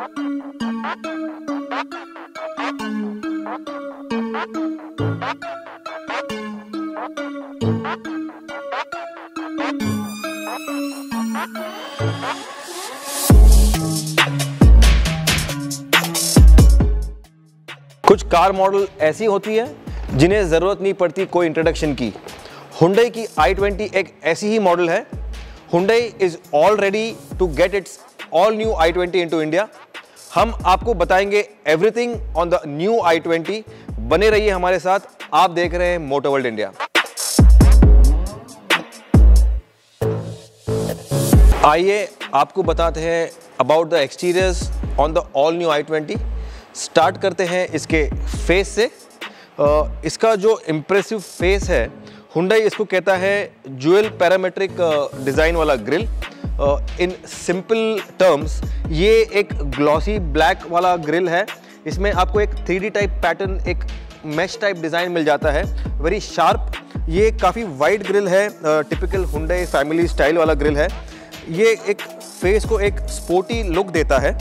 कुछ car model ऐसी होती है जिन्हें ज़रूरत नहीं पड़ती कोई इंट्रोडक्शन की। हुंडई की i20 एक ऐसी ही मॉडल है। Hyundai is all ready to get its all new I i20 into India हम आपको बताएँगे everything on the new i20 बने रहिए हमारे साथ। आप देख रहे हैं मोटर वर्ल्ड इंडिया आइए आपको बताते हैं about the exteriors on the all new i20 start करते हैं इसके फेस से। इसका जो इम्प्रेसिव फेस है हुंडई इसको कहता है ज्वेल पैरामेट्रिक डिज़ाइन वाला ग्रिल इन सिंपल टर्म्स ये एक ग्लॉसी ब्लैक वाला ग्रिल है। इसमें आपको एक थ्री टाइप पैटर्न एक मैश टाइप डिज़ाइन मिल जाता है। वेरी शार्प ये काफ़ी वाइड ग्रिल है। टिपिकल हुडे फैमिली स्टाइल वाला ग्रिल है। ये एक फेस को एक स्पोर्टी लुक देता है।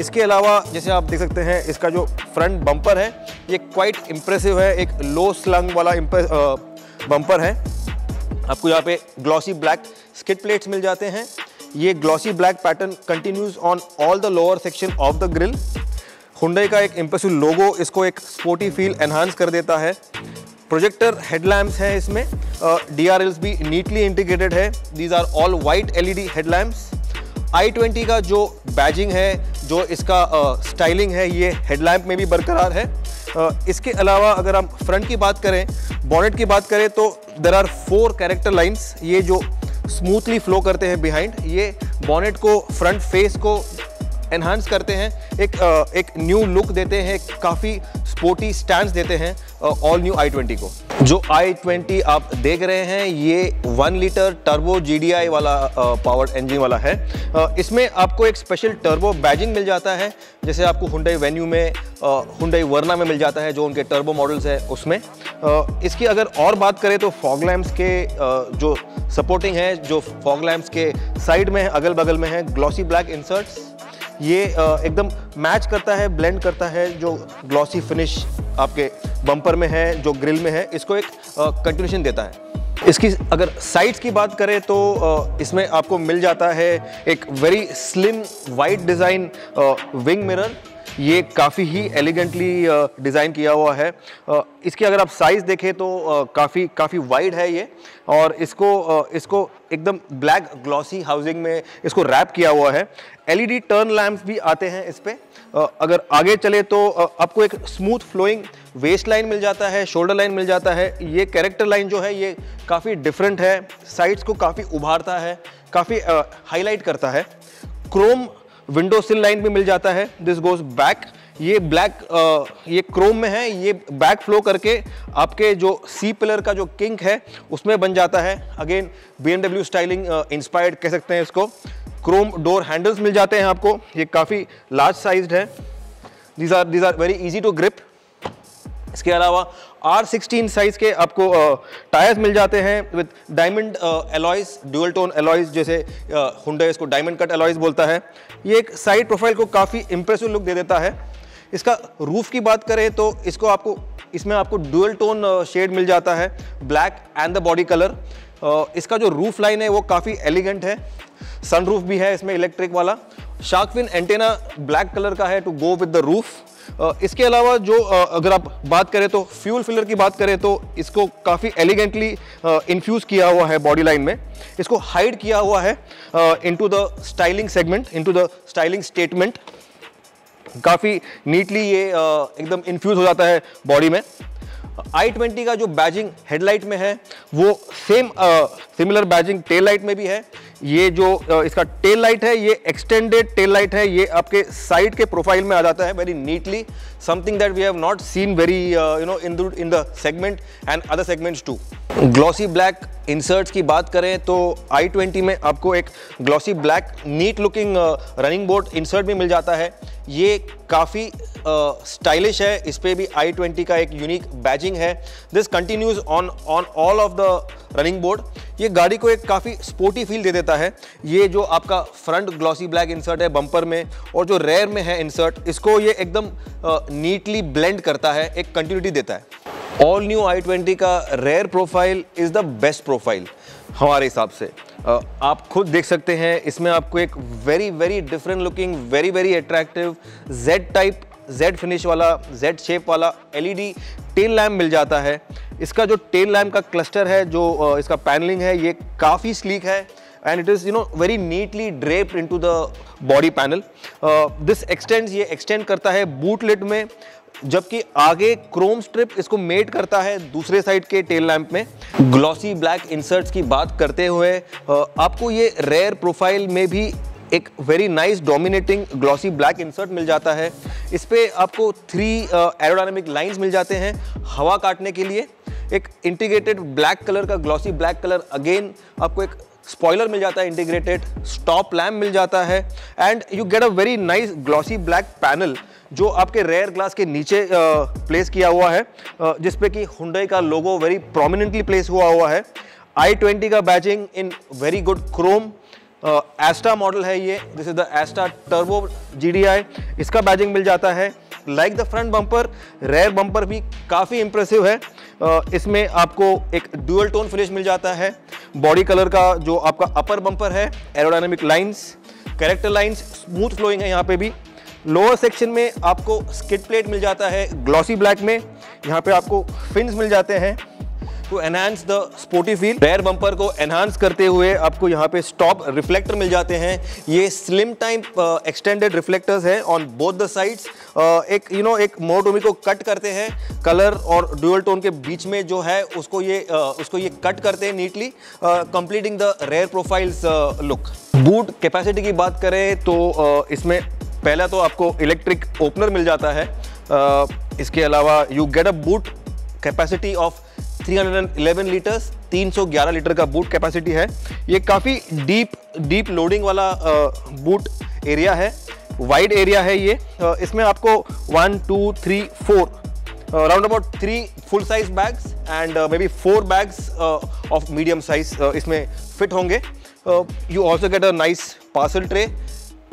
इसके अलावा, जैसे आप देख सकते हैं, इसका जो फ्रंट बम्पर है, ये क्वाइट इम्प्रेसिव है। एक लो स्लंग वाला बम्पर है। आपको यहाँ पे ग्लॉसी ब्लैक स्किट प्लेट्स मिल जाते हैं। ये glossy black pattern continues on all the lower section of the grill Hyundai का एक इम्प्रेसिव लोगो इसको एक स्पोर्टी फील एनहांस कर देता है। प्रोजेक्टर हेडलैम्प्स हैं इसमें। डी आर एल्स भी नीटली इंटीग्रेटेड है। These are all white L E D headlamps I twenty का जो बैजिंग है जो इसका स्टाइलिंग uh, है ये हेडलैम्प में भी बरकरार है। uh, इसके अलावा अगर हम फ्रंट की बात करें बॉनेट की बात करें तो there are four character lines ये जो स्मूथली फ्लो करते हैं बिहाइंड ये बॉनेट को फ्रंट फेस को एनहांस करते हैं. एक एक न्यू लुक देते हैं काफ़ी स्पोर्टी स्टैंड देते हैं ऑल न्यू आई ट्वेंटी को. जो आई ट्वेंटी आप देख रहे हैं, ये one litre turbo G D I वाला पावर इंजन वाला है. इसमें आपको एक स्पेशल टर्बो बैजिंग मिल जाता है, जैसे आपको हुंडई वेन्यू में हुडई वर्ना में मिल जाता है, जो उनके टर्बो मॉडल्स है उसमें. इसकी अगर और बात करें तो फॉग लैम्प्स के जो सपोर्टिंग है, जो फॉग लैम्प्स के साइड में है अगल बगल में है ग्लॉसी ब्लैक इंसर्ट्स ये एकदम मैच करता है ब्लेंड करता है, जो ग्लॉसी फिनिश आपके बम्पर में है, जो ग्रिल में है, इसको एक कंटिन्यूशन देता है। इसकी अगर साइड्स की बात करें तो इसमें आपको मिल जाता है एक very slim white design wing mirror ये काफ़ी ही एलिगेंटली डिज़ाइन किया हुआ है। इसकी अगर आप साइज़ देखें तो काफ़ी काफ़ी वाइड है ये। और इसको इसको एकदम ब्लैक ग्लॉसी हाउसिंग में इसको रैप किया हुआ है। एलईडी टर्न लैम्प्स भी आते हैं इस पर अगर आगे चले तो आपको एक स्मूथ फ्लोइंग वेस्ट लाइन मिल जाता है शोल्डर लाइन मिल जाता है। ये कैरेक्टर लाइन जो है, ये काफ़ी डिफरेंट है। साइड्स को काफ़ी उभारता है, काफ़ी हाईलाइट करता है। क्रोम विंडो सिल लाइन भी मिल जाता है। दिस गोज बैक ये ब्लैक ये क्रोम में है। ये बैक फ्लो करके आपके जो सी पिलर का जो किंक है, उसमें बन जाता है। अगेन बी स्टाइलिंग इंस्पायर्ड कह सकते हैं इसको। क्रोम डोर हैंडल्स मिल जाते हैं आपको। ये काफ़ी लार्ज साइज़ है। These are these are very easy to grip इसके अलावा आर सिक्सटीन साइज़ के आपको टायर्स मिल जाते हैं with diamond alloys dual tone alloys जैसे हुंडा इसको डायमंड कट एलॉयज बोलता है। ये एक साइड प्रोफ़ाइल को काफ़ी इंप्रेसिव लुक दे देता है। इसका रूफ की बात करें तो इसको आपको, इसमें आपको डुअल टोन शेड मिल जाता है black and the body colour इसका जो रूफ लाइन है वो काफ़ी एलिगेंट है। सनरूफ भी है इसमें इलेक्ट्रिक वाला। शार्कविन एंटेना ब्लैक कलर का है to go with the roof इसके अलावा जो अगर आप बात करें तो फ्यूल फिलर की बात करें तो इसको काफ़ी एलिगेंटली इन्फ्यूज़ किया हुआ है बॉडी लाइन में। इसको हाइड किया हुआ है into the styling segment into the styling statement काफ़ी नीटली ये एकदम इन्फ्यूज़ हो जाता है बॉडी में। आई ट्वेंटी का जो बैजिंग हेडलाइट में है, वो same similar badging tail light में भी है। ये जो इसका टेल लाइट है, ये एक्सटेंडेड टेल लाइट है, ये आपके साइड के प्रोफ़ाइल में आ जाता है very neatly something that we have not seen very you know in in the segment and other segments to glossy black inserts की बात करें तो आई ट्वेंटी में आपको एक glossy black neat looking running board insert भी मिल जाता है। ये काफ़ी स्टाइलिश uh, है। इस पर भी आई ट्वेंटी का एक यूनिक बैजिंग है। This continues on on all of the running board ये गाड़ी को एक काफ़ी स्पोर्टी फील दे देता है। ये जो आपका फ्रंट ग्लॉसी ब्लैक इंसर्ट है बम्पर में, और जो रेयर में है इंसर्ट इसको ये एकदम नीटली ब्लेंड करता है, एक कंटिन्यूटी देता है। ऑल न्यू आई ट्वेंटी का rear profile is the best profile हमारे हिसाब से। आप खुद देख सकते हैं, इसमें आपको एक very very different looking very very attractive Z type Z finish वाला जेड शेप वाला एलईडी टेल लैम्प मिल जाता है। इसका जो टेल लैम्प का क्लस्टर है, जो इसका पैनलिंग है, ये काफ़ी स्लीक है and it is you know very neatly draped into the body panel this extend ये एक्सटेंड करता है बूट लिट में, जबकि आगे क्रोम स्ट्रिप इसको मेट करता है दूसरे साइड के टेल लैंप में। ग्लॉसी ब्लैक इंसर्ट्स की बात करते हुए आपको ये रेयर प्रोफ़ाइल में भी एक very nice dominating glossy black insert मिल जाता है। इस पर आपको थ्री एरोडाइनमिक लाइंस मिल जाते हैं हवा काटने के लिए। एक इंटीग्रेटेड ब्लैक कलर का ग्लॉसी ब्लैक कलर अगेन आपको एक स्पॉइलर मिल जाता है इंटीग्रेटेड स्टॉप लैम्प मिल जाता है and you get a very nice glossy black panel जो आपके रेयर ग्लास के नीचे प्लेस किया हुआ है जिसपे कि हुंडई का लोगो वेरी प्रोमिनेंटली प्लेस हुआ हुआ है। आई ट्वेंटी का badging in very good chrome Asta model है ये this is the Asta turbo GDI इसका बैजिंग मिल जाता है। Like the front bumper rear bumper भी काफ़ी इंप्रेसिव है। इसमें आपको एक ड्यूअल टोन फिनिश मिल जाता है। बॉडी कलर का जो आपका अपर बम्पर है aerodynamic lines character lines smooth flowing है यहाँ पे भी। लोअर सेक्शन में आपको स्किट प्लेट मिल जाता है ग्लॉसी ब्लैक में। यहाँ पे आपको फिन्स मिल जाते हैं। To enhance the sporty feel rear bumper को एनहांस करते हुए आपको यहाँ पे स्टॉप रिफ्लेक्टर मिल जाते हैं। ये स्लिम टाइम एक्सटेंडेड रिफ्लेक्टर्स हैं ऑन बोथ द साइड्स एक यू you नो know, एक मोटोमी को कट करते हैं। कलर और ड्यूअल टोन के बीच में जो है उसको ये uh, उसको ये कट करते हैं neatly completing the rear profiles look boot capacity की बात करें तो uh, इसमें पहला तो आपको इलेक्ट्रिक ओपनर मिल जाता है। Uh, इसके अलावा you get a boot capacity of 311 litres 311 litre का बूट कैपेसिटी है। ये काफ़ी डीप डीप लोडिंग वाला बूट एरिया है। वाइड एरिया है ये। इसमें आपको one two three four round about three full size bags and maybe four bags of medium size इसमें फिट होंगे। You also get a nice parcel tray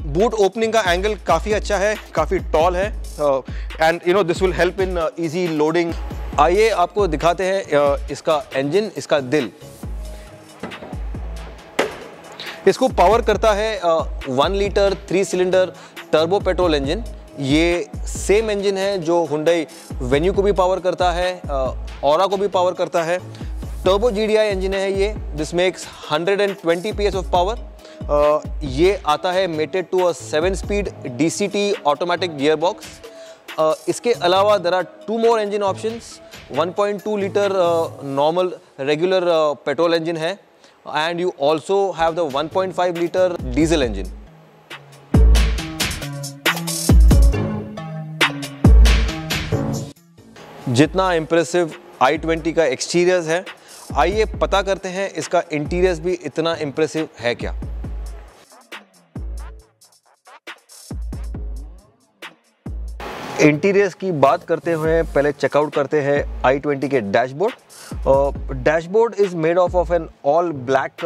boot opening का angle काफ़ी अच्छा है, काफ़ी टॉल है। And you know this will help in easy loading आइए आपको दिखाते हैं इसका इंजन इसका दिल। इसको पावर करता है one litre three cylinder turbo petrol engine ये सेम इंजन है जो हुंडई वेन्यू को भी पावर करता है और को भी पावर करता है। टर्बो जीडीआई इंजन है ये this makes 120 PS of power ये आता है mated to a seven speed DCT automatic gear box इसके अलावा there are two more engine options 1.2 litre normal regular petrol engine है. And you also have the 1.5 litre diesel engine जितना impressive i20 का exterior है, आइए पता करते हैं इसका इंटीरियर भी इतना इम्प्रेसिव है क्या। इंटीरियर्स की बात करते हुए पहले चेकआउट करते हैं आई ट्वेंटी के dashboard dashboard is made of of an all black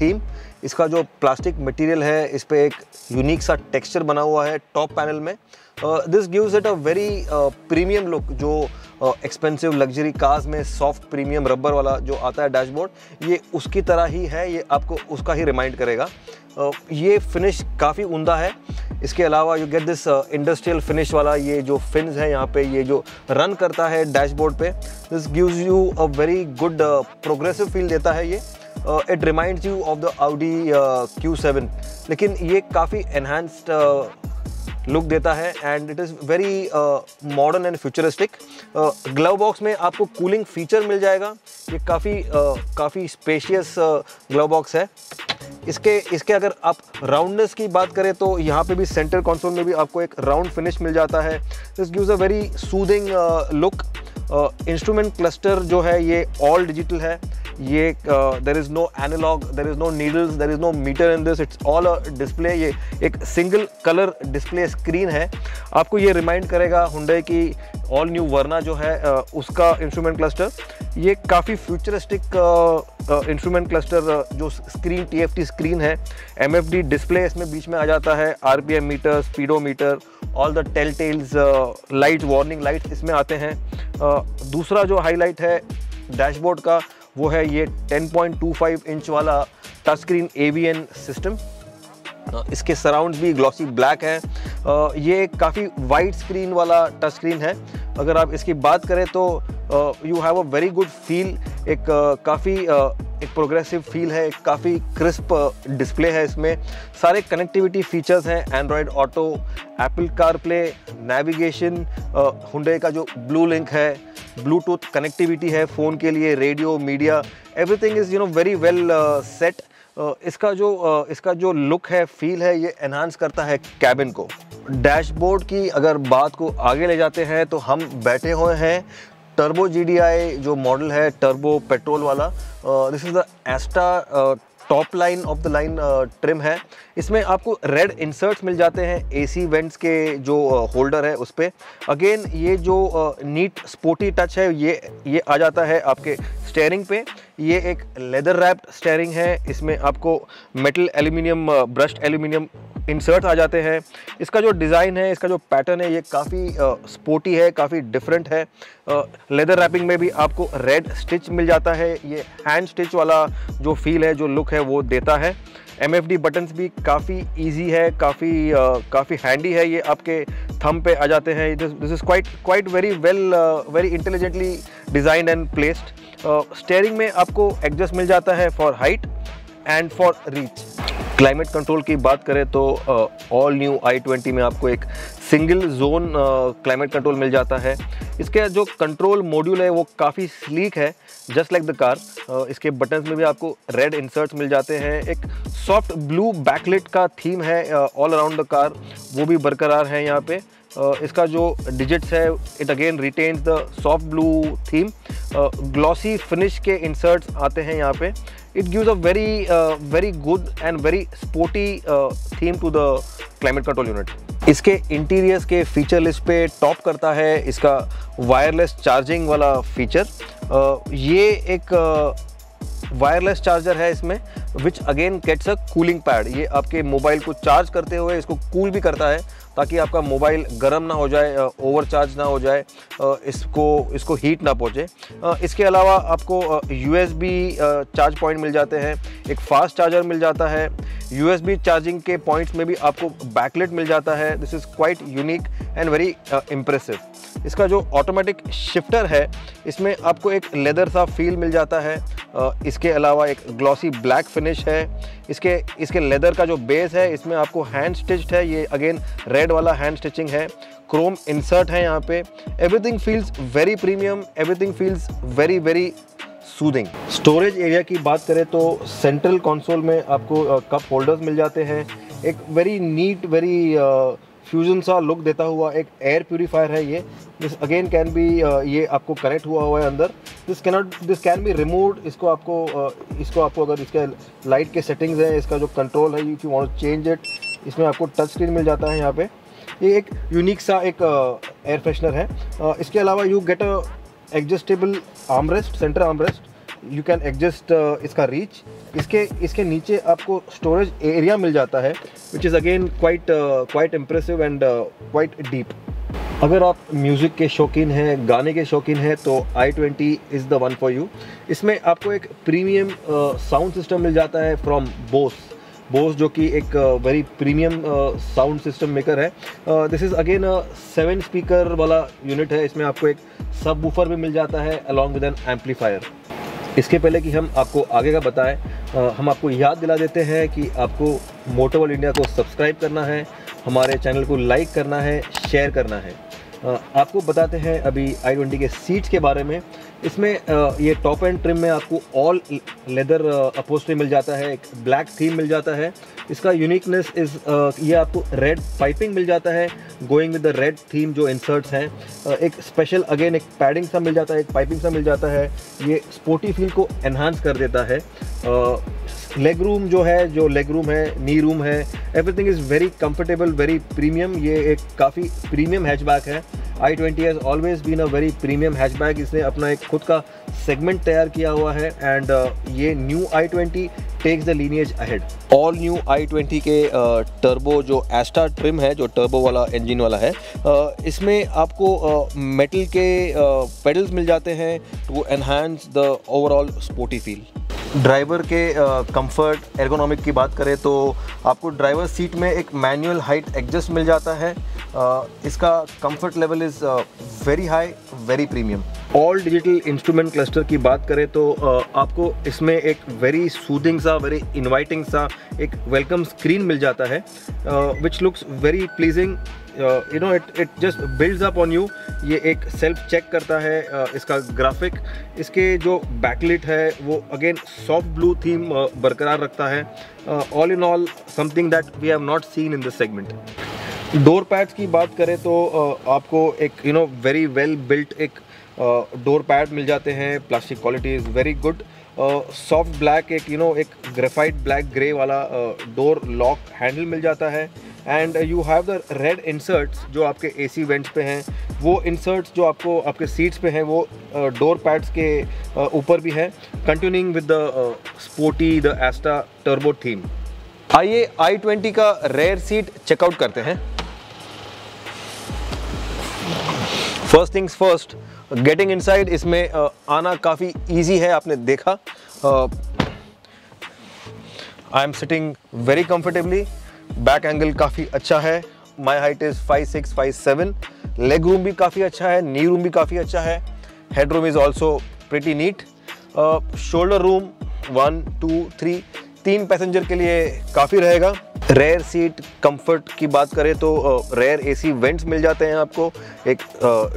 theme इसका जो प्लास्टिक मटेरियल है इस पर एक यूनिक सा टेक्सचर बना हुआ है टॉप पैनल में। This gives it a very premium look जो एक्सपेंसिव लग्जरी कार्स में सॉफ्ट प्रीमियम रबर वाला जो आता है डैशबोर्ड ये उसकी तरह ही है ये आपको उसका ही रिमाइंड करेगा। uh, ये फिनिश काफ़ी उमदा है। इसके अलावा you get this industrial finish वाला ये जो फिन्स है यहाँ पे ये जो रन करता है डैशबोर्ड पे this gives you a very good progressive feel देता है ये। It reminds you of the Audi Q seven लेकिन ये काफ़ी एनहेंस्ड लुक देता है and it is very modern and futuristic glove box में आपको कूलिंग फीचर मिल जाएगा। ये काफ़ी uh, काफ़ी स्पेशियस ग्लव बॉक्स है। इसके इसके अगर आप राउंडनेस की बात करें तो यहाँ पे भी सेंटर कंसोल में भी आपको एक राउंड फिनिश मिल जाता है। This gives a very soothing look instrument cluster जो है, ये ऑल डिजिटल है। ये there is no analogue there is no needles there is no meter in this it's all display ये एक सिंगल कलर डिस्प्ले स्क्रीन है। आपको ये रिमाइंड करेगा हुडे की ऑल न्यू वर्ना जो है उसका इंस्ट्रूमेंट क्लस्टर ये काफ़ी फ्यूचरिस्टिक इंस्ट्रूमेंट क्लस्टर जो स्क्रीन टीएफटी स्क्रीन है एमएफडी डिस्प्ले इसमें बीच में आ जाता है RPM meter speedometer all the tell tales light warning lights इसमें आते हैं। uh, दूसरा जो हाईलाइट है डैशबोर्ड का वो है ये 10.25 इंच वाला टच स्क्रीन एवीएन सिस्टम इसके सराउंड भी ग्लॉसी ब्लैक है। ये काफ़ी वाइड स्क्रीन वाला टच स्क्रीन है। अगर आप इसकी बात करें तो you have a very good feel एक काफ़ी एक प्रोग्रेसिव फील है, एक काफ़ी क्रिस्प डिस्प्ले है इसमें। सारे कनेक्टिविटी फीचर्स हैं Android Auto Apple CarPlay navigation Hyundai का जो ब्लू लिंक है ब्लूटूथ कनेक्टिविटी है फ़ोन के लिए radio media everything is you know very well set इसका जो इसका जो लुक है फील है, ये एनहांस करता है कैबिन को। डैशबोर्ड की अगर बात को आगे ले जाते हैं तो हम बैठे हुए हैं टर्बो जीडीआई जो मॉडल है टर्बो पेट्रोल वाला। This is the Asta top line of the line trim है। इसमें आपको रेड इंसर्ट्स मिल जाते हैं एसी वेंट्स के जो होल्डर है उस पर अगेन ये जो नीट स्पोर्टी टच है, ये ये आ जाता है आपके स्टेयरिंग पे। ये एक लेदर रैप्ड स्टेयरिंग है। इसमें आपको metal aluminium brushed aluminium insert आ जाते हैं। इसका जो डिज़ाइन है, इसका जो पैटर्न है, ये काफ़ी स्पोर्टी है, काफ़ी डिफरेंट है। लेदर रैपिंग में भी आपको रेड स्टिच मिल जाता है। ये हैंड स्टिच वाला जो फील है, जो लुक है, वो देता है। एम एफ़ डी बटन्स भी काफ़ी ईजी है, काफ़ी काफ़ी हैंडी है। ये आपके थम पे आ जाते हैं। This is quite quite very well very intelligently designed and placed steering में आपको एडजस्ट मिल जाता है for height and for reach climate control की बात करें तो ऑल न्यू आई ट्वेंटी में आपको एक सिंगल जोन क्लाइमेट कंट्रोल मिल जाता है। इसके जो कंट्रोल मॉड्यूल है, वो काफ़ी स्लीक है जस्ट लाइक द कार इसके बटन्स में भी आपको रेड इंसर्ट्स मिल जाते हैं। एक सॉफ्ट ब्लू बैकलेट का थीम है ऑल अराउंड द कार वो भी बरकरार है यहाँ पे। इसका जो डिजिट्स है it again retains the soft blue theme glossy finish के इंसर्ट्स आते हैं यहाँ पे। It gives a very very good and very sporty theme to the climate control unit इसके इंटीरियर्स के फीचर लिस्ट पे टॉप करता है इसका वायरलेस चार्जिंग वाला फीचर uh, ये एक वायरलेस चार्जर है इसमें which again gets a cooling pad ये आपके मोबाइल को चार्ज करते हुए इसको कूल cool भी करता है। ताकि आपका मोबाइल गर्म ना हो जाए ओवर चार्ज ना हो जाए इसको इसको हीट ना पहुँचे। इसके अलावा आपको यूएसबी चार्ज पॉइंट मिल जाते हैं, एक फास्ट चार्जर मिल जाता है यूएसबी चार्जिंग के पॉइंट्स में भी आपको बैकलेट मिल जाता है। This is quite unique and very impressive इसका जो ऑटोमेटिक शिफ्टर है, इसमें आपको एक लेदर सा फील मिल जाता है। इसके अलावा एक ग्लॉसी ब्लैक फिनिश है। इसके इसके लेदर का जो बेस है, इसमें आपको हैंड स्टिच्ड है। ये अगेन रेड वाला हैंड स्टिचिंग है। क्रोम इंसर्ट है यहाँ पे। Everything feels very premium everything feels very very soothing storage area की बात करें तो सेंट्रल कंसोल में आपको कप होल्डर्स मिल जाते हैं। एक वेरी नीट वेरी फ्यूजन सा लुक देता हुआ एक एयर प्योरीफायर है ये। दिस अगेन कैन बी ये आपको कनेक्ट हुआ हुआ है अंदर। This cannot this can be remove इसको आपको uh, इसको आपको अगर इसके लाइट के सेटिंग्स हैं इसका जो कंट्रोल है यू वांट चेंज इट इसमें आपको टच स्क्रीन मिल जाता है यहाँ पे। ये एक यूनिक सा एक एयर uh, फ्रेशनर है। Uh, इसके अलावा you get a adjustable armrest centre armrest you can adjust इसका रीच इसके इसके नीचे आपको स्टोरेज एरिया मिल जाता है which is again quite quite impressive and quite deep अगर आप म्यूज़िक के शौकीन हैं, गाने के शौकीन हैं तो I twenty is the one for you इसमें आपको एक प्रीमियम साउंड सिस्टम मिल जाता है फ्रॉम बोस बोस जो कि एक very premium sound system maker है. This is again seven speaker वाला यूनिट है. इसमें आपको एक सब बूफर भी मिल जाता है अलॉन्ग विद एन एम्पलीफायर इसके पहले कि हम आपको आगे का बताएँ हम आपको याद दिला देते हैं कि आपको मोटोवल इंडिया को सब्सक्राइब करना है, हमारे चैनल को लाइक करना है, शेयर करना है। आपको बताते हैं अभी आई ट्वेंटी के सीट्स के बारे में। इसमें ये टॉप एंड ट्रिम में आपको ऑल लेदर अपोस्ट्री मिल जाता है, एक ब्लैक थीम मिल जाता है। इसका यूनिकनेस इज़ ये आपको रेड पाइपिंग मिल जाता है going with the red theme जो इंसर्ट्स हैं। एक स्पेशल अगेन एक पैडिंग सा मिल जाता है, एक पाइपिंग सा मिल जाता है। ये स्पोर्टी फील को एनहांस कर देता है। लेग रूम जो है, जो लेग रूम है नी रूम है everything is very comfortable very premium ये एक काफ़ी प्रीमियम हैचबैक है। I twenty has always been a very premium hatchback इसने अपना एक खुद का सेगमेंट तैयार किया हुआ है एंड uh, ये new I twenty takes the lineage ahead all new I twenty के टर्बो uh, जो एस्टा ट्रिम है जो टर्बो वाला इंजन वाला है uh, इसमें आपको मेटल uh, के पेडल्स uh, मिल जाते हैं to enhance the overall sporty feel driver के कंफर्ट एर्गोनॉमिक की बात करें तो आपको ड्राइवर सीट में एक मैनुअल हाइट एडजस्ट मिल जाता है। इसका comfort level is very high very premium all digital instrument cluster की बात करें तो uh, आपको इसमें एक वेरी सूदिंग सा वेरी इनवाइटिंग सा एक वेलकम स्क्रीन मिल जाता है which looks very pleasing you know it it just builds up on you ये एक सेल्फ चेक करता है uh, इसका ग्राफिक इसके जो बैकलिट है वो अगेन सॉफ्ट ब्लू थीम बरकरार रखता है. All in all something that we have not seen in this segment door pads की बात करें तो आपको एक you know very well built एक डोर पैड मिल जाते हैं। Plastic quality is very good soft black एक यू नो एक ग्रेफाइट ब्लैक ग्रे वाला डोर लॉक हैंडल मिल जाता है। And you have the red inserts जो आपके एसी वेंट्स पे हैं। वो इंसर्ट्स जो आपको, आपके सीट्स पे हैं, वो डोर पैड्स के ऊपर भी हैं। Continuing with the sporty the Asta turbo theme आइए आई ट्वेंटी का रेयर सीट चेकआउट करते हैं। First things first getting inside इसमें आना काफ़ी इजी है, आपने देखा। I am sitting very comfortably back angle काफ़ी अच्छा है। My height is five six five seven leg room भी काफ़ी अच्छा है नी रूम भी काफ़ी अच्छा है। Head room is also pretty neat shoulder room one two three तीन पैसेंजर के लिए काफ़ी रहेगा। रेयर सीट कंफर्ट की बात करें तो रेयर एसी वेंट्स मिल जाते हैं आपको। एक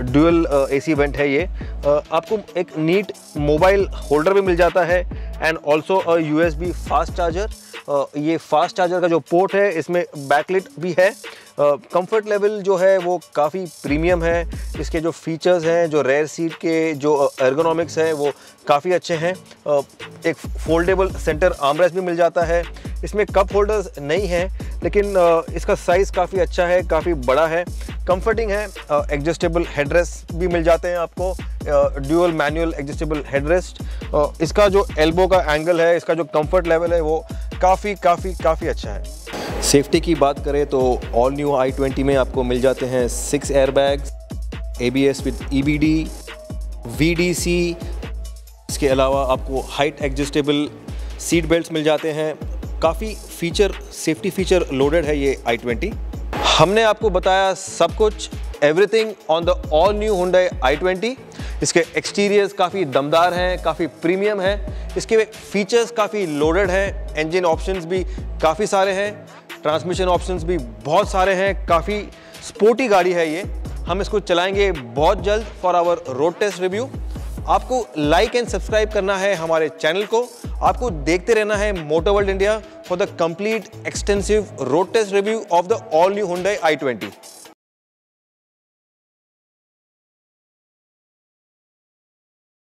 ड्यूअल एसी वेंट है ये। आपको एक नीट मोबाइल होल्डर भी मिल जाता है and also U S B fast charger ये फास्ट चार्जर का जो पोर्ट है, इसमें बैकलिट भी है। कंफर्ट लेवल जो है, वो काफ़ी प्रीमियम है। इसके जो फीचर्स हैं, जो रेयर सीट के जो एर्गोनॉमिक्स हैं, वो काफ़ी अच्छे हैं। एक फोल्डेबल सेंटर आमरेस भी मिल जाता है। इसमें कप होल्डर्स नहीं हैं, लेकिन इसका साइज़ काफ़ी अच्छा है, काफ़ी बड़ा है। कंफर्टिंग है एडजस्टेबल हेडरेस्ट भी मिल जाते हैं आपको। ड्यूअल मैनुअल एडजस्टेबल हेडरेस्ट इसका जो एल्बो का एंगल है, इसका जो कंफर्ट लेवल है, वो काफ़ी काफ़ी काफ़ी अच्छा है। सेफ्टी की बात करें तो ऑल न्यू आई ट्वेंटी में आपको मिल जाते हैं six air bags A B S with E B D V D C इसके अलावा आपको हाइट एडजस्टेबल सीट बेल्ट मिल जाते हैं। काफ़ी फीचर सेफ्टी फीचर लोडेड है ये आई ट्वेंटी हमने आपको बताया सब कुछ everything on the all new Hyundai i twenty इसके एक्सटीरियर्स काफ़ी दमदार हैं, काफ़ी प्रीमियम है। इसके फीचर्स काफ़ी लोडेड हैं। इंजन ऑप्शंस भी काफ़ी सारे हैं। ट्रांसमिशन ऑप्शंस भी बहुत सारे हैं। काफ़ी स्पोर्टी गाड़ी है ये। हम इसको चलाएँगे बहुत जल्द for our road test review आपको लाइक एंड सब्सक्राइब करना है हमारे चैनल को। आपको देखते रहना है motor world India for the complete extensive road test review of the all new Hyundai i twenty